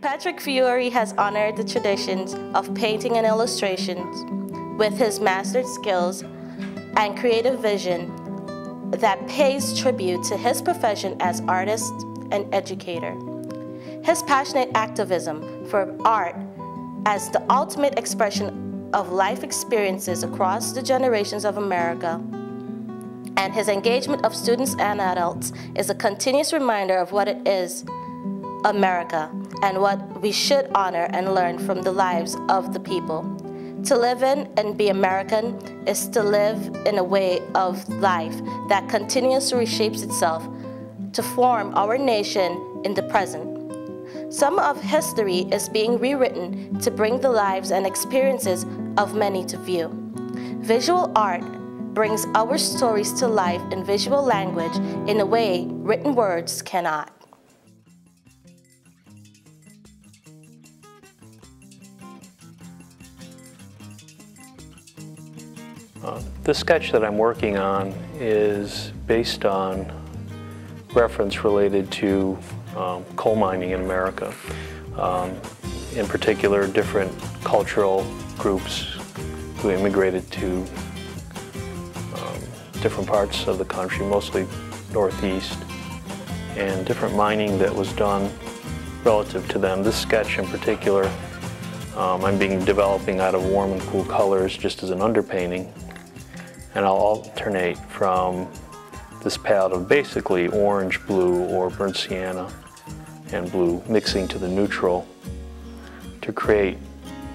Patrick Fiore has honored the traditions of painting and illustrations with his mastered skills and creative vision that pays tribute to his profession as artist and educator. His passionate activism for art as the ultimate expression of life experiences across the generations of America and his engagement of students and adults is a continuous reminder of what it is America and what we should honor and learn from the lives of the people. To live in and be American is to live in a way of life that continuously reshapes itself to form our nation in the present. Some of history is being rewritten to bring the lives and experiences of many to view. Visual art brings our stories to life in visual language in a way written words cannot. The sketch that I'm working on is based on reference related to um, coal mining in America. Um, in particular, different cultural groups who immigrated to different parts of the country, mostly northeast, and different mining that was done relative to them. This sketch in particular, um, I'm being developing out of warm and cool colors just as an underpainting, and I'll alternate from this palette of basically orange, blue, or burnt sienna and blue mixing to the neutral to create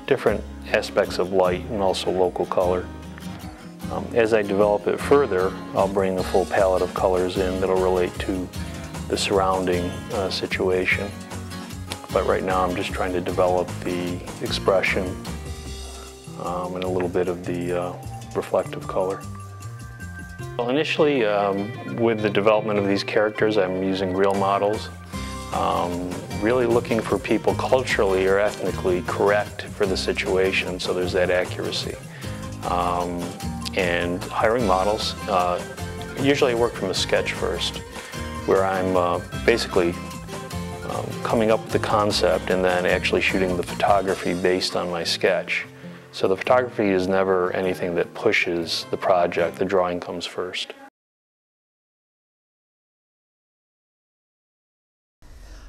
different aspects of light and also local color. Um, as I develop it further, I'll bring the full palette of colors in that'll relate to the surrounding uh, situation. But right now I'm just trying to develop the expression um, and a little bit of the uh, reflective color. Well, initially, um, with the development of these characters, I'm using real models. Um, really looking for people culturally or ethnically correct for the situation, so there's that accuracy. Um, and hiring models. Uh, usually I work from a sketch first, where I'm uh, basically um, coming up with the concept and then actually shooting the photography based on my sketch. So the photography is never anything that pushes the project, the drawing comes first.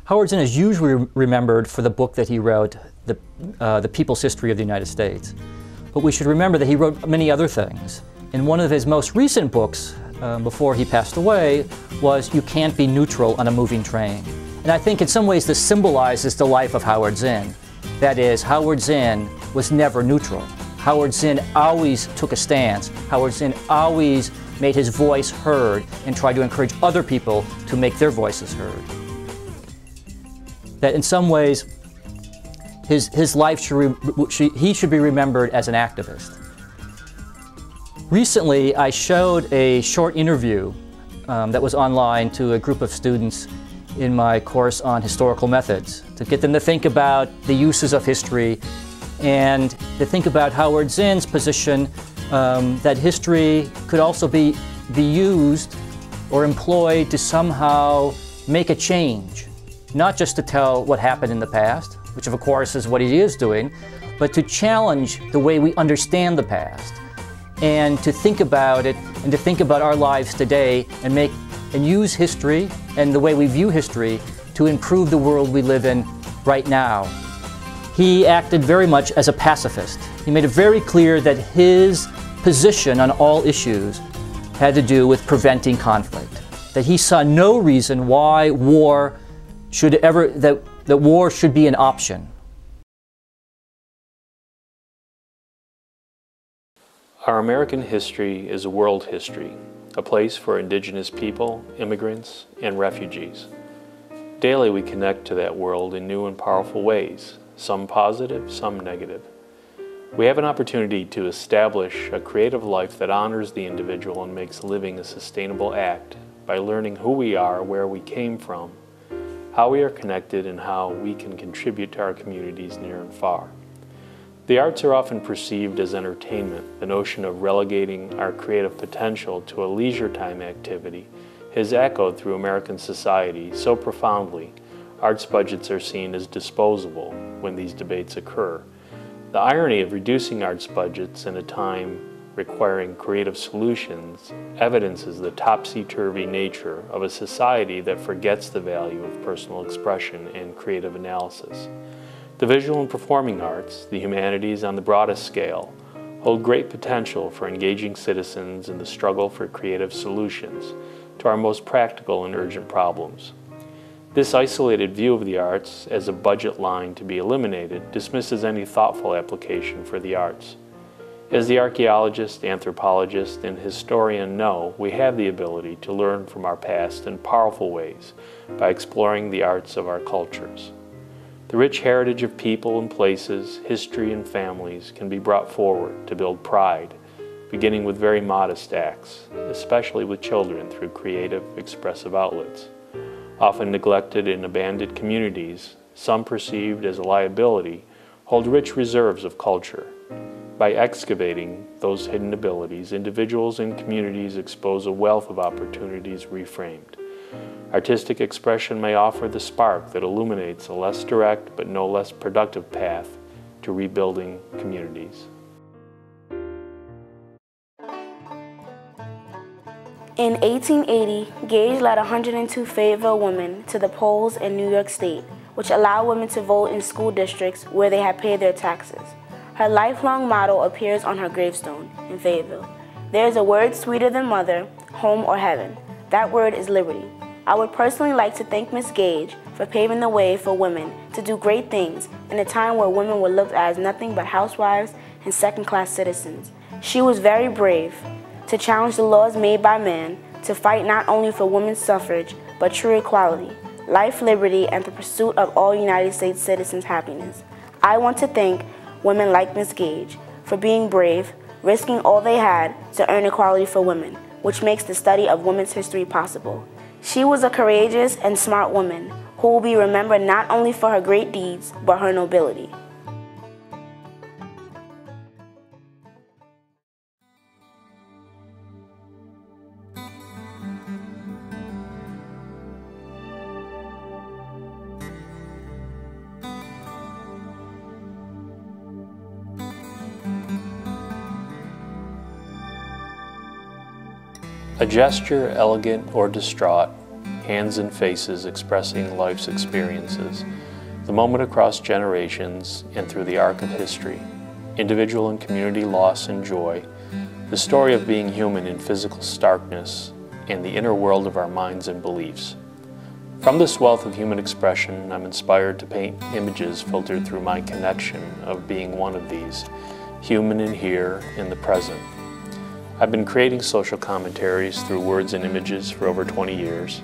Howard Zinn is usually remembered for the book that he wrote, The, uh, the People's History of the United States. But we should remember that he wrote many other things. In one of his most recent books, um, before he passed away, was You Can't Be Neutral on a Moving Train. And I think in some ways this symbolizes the life of Howard Zinn. That is, Howard Zinn was never neutral. Howard Zinn always took a stance. Howard Zinn always made his voice heard and tried to encourage other people to make their voices heard. That in some ways, his, his life should, should, he should be remembered as an activist. Recently, I showed a short interview um, that was online to a group of students in my course on historical methods to get them to think about the uses of history and to think about Howard Zinn's position um, that history could also be, be used or employed to somehow make a change, not just to tell what happened in the past, which of course is what he is doing, but to challenge the way we understand the past and to think about it and to think about our lives today and make and use history and the way we view history to improve the world we live in right now. He acted very much as a pacifist. He made it very clear that his position on all issues had to do with preventing conflict. That he saw no reason why war should ever, that that war should be an option. Our American history is a world history, a place for indigenous people, immigrants, and refugees. Daily we connect to that world in new and powerful ways, some positive, some negative. We have an opportunity to establish a creative life that honors the individual and makes living a sustainable act by learning who we are, where we came from, how we are connected and how we can contribute to our communities near and far. The arts are often perceived as entertainment. The notion of relegating our creative potential to a leisure time activity has echoed through American society so profoundly, arts budgets are seen as disposable when these debates occur. The irony of reducing arts budgets in a time requiring creative solutions evidences the topsy-turvy nature of a society that forgets the value of personal expression and creative analysis. The visual and performing arts, the humanities on the broadest scale, hold great potential for engaging citizens in the struggle for creative solutions to our most practical and urgent problems. This isolated view of the arts as a budget line to be eliminated dismisses any thoughtful application for the arts. As the archaeologist, anthropologist, and historian know, we have the ability to learn from our past in powerful ways by exploring the arts of our cultures. The rich heritage of people and places, history and families can be brought forward to build pride, beginning with very modest acts, especially with children through creative, expressive outlets. Often neglected and abandoned communities, some perceived as a liability, hold rich reserves of culture by excavating those hidden abilities, individuals and communities expose a wealth of opportunities reframed. Artistic expression may offer the spark that illuminates a less direct but no less productive path to rebuilding communities. In 1880, Gage led 102 Fayetteville women to the polls in New York State, which allowed women to vote in school districts where they had paid their taxes. Her lifelong motto appears on her gravestone in Fayetteville. There is a word sweeter than mother, home, or heaven. That word is liberty. I would personally like to thank Miss Gage for paving the way for women to do great things in a time where women were looked at as nothing but housewives and second-class citizens. She was very brave to challenge the laws made by men to fight not only for women's suffrage, but true equality, life, liberty, and the pursuit of all United States citizens' happiness. I want to thank women like Miss Gage, for being brave, risking all they had to earn equality for women, which makes the study of women's history possible. She was a courageous and smart woman who will be remembered not only for her great deeds, but her nobility. A gesture, elegant or distraught, hands and faces expressing life's experiences, the moment across generations and through the arc of history, individual and community loss and joy, the story of being human in physical starkness, and the inner world of our minds and beliefs. From this wealth of human expression, I'm inspired to paint images filtered through my connection of being one of these, human in here, in the present, I've been creating social commentaries through words and images for over 20 years.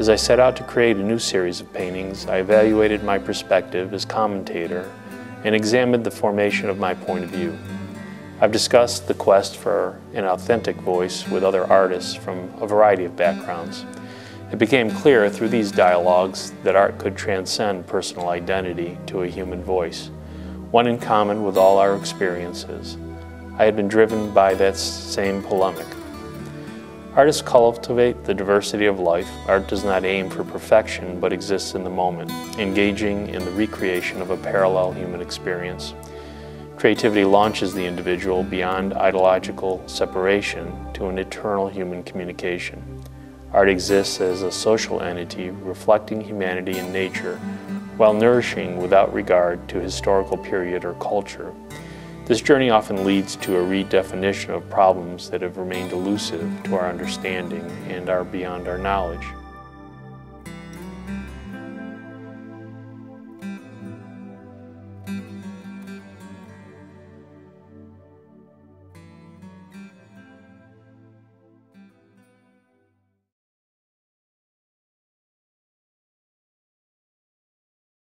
As I set out to create a new series of paintings, I evaluated my perspective as commentator and examined the formation of my point of view. I've discussed the quest for an authentic voice with other artists from a variety of backgrounds. It became clear through these dialogues that art could transcend personal identity to a human voice, one in common with all our experiences, I had been driven by that same polemic. Artists cultivate the diversity of life. Art does not aim for perfection, but exists in the moment, engaging in the recreation of a parallel human experience. Creativity launches the individual beyond ideological separation to an eternal human communication. Art exists as a social entity reflecting humanity and nature, while nourishing without regard to historical period or culture. This journey often leads to a redefinition of problems that have remained elusive to our understanding and are beyond our knowledge.